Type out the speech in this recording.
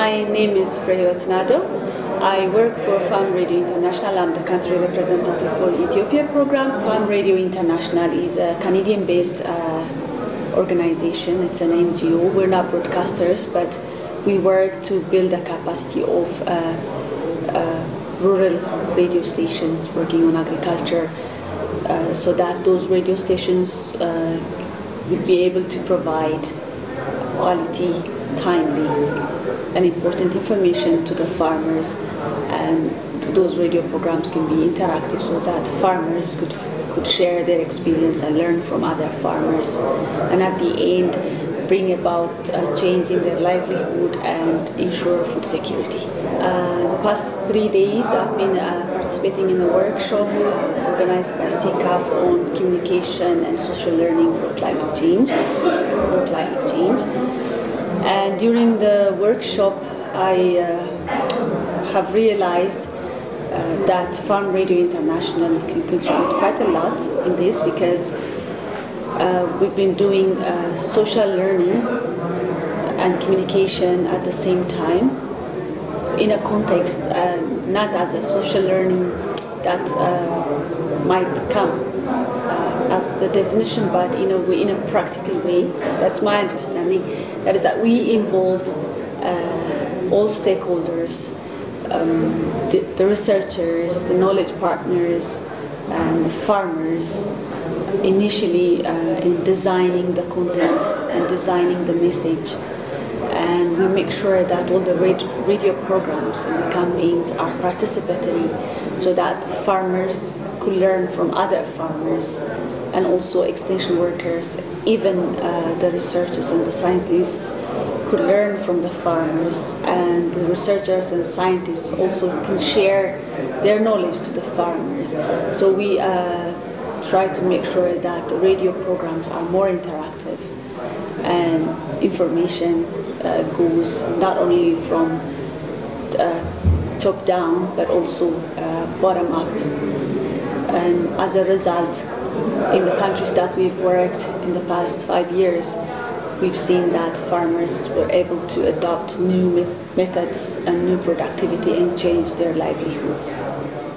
My name is Freyhiwot Nadew. I work for Farm Radio International. I'm the country representative for Ethiopia program. Farm Radio International is a Canadian-based uh, organization. It's an NGO. We're not broadcasters, but we work to build the capacity of uh, uh, rural radio stations working on agriculture uh, so that those radio stations uh, will be able to provide quality, timely, and important information to the farmers. And those radio programs can be interactive so that farmers could, could share their experience and learn from other farmers. And at the end, bring about a change in their livelihood and ensure food security. Uh, the past three days, I've been uh, participating in a workshop organized by CCAFS on communication and social learning for climate change. For climate change. During the workshop, I uh, have realized uh, that Farm Radio International can contribute quite a lot in this because uh, we've been doing social learning and communication at the same time in a context not as a social learning that might come as the definition, but in a way, in a practical way. That's my understanding. That is that we involve uh, all stakeholders, um, the, the, researchers, the knowledge partners, and the farmers initially uh, in designing the content and designing the message. And we make sure that all the radio programs and the campaigns are participatory so that farmers could learn from other farmers and also extension workers, even uh, the researchers and the scientists could learn from the farmers and the researchers and scientists also can share their knowledge to the farmers. So we uh, try to make sure that the radio programs are more interactive and information uh, goes not only from uh, top down but also uh, bottom up. And as a result, in the countries that we've worked in the past five years, we've seen that farmers were able to adopt new methods and new productivity and change their livelihoods.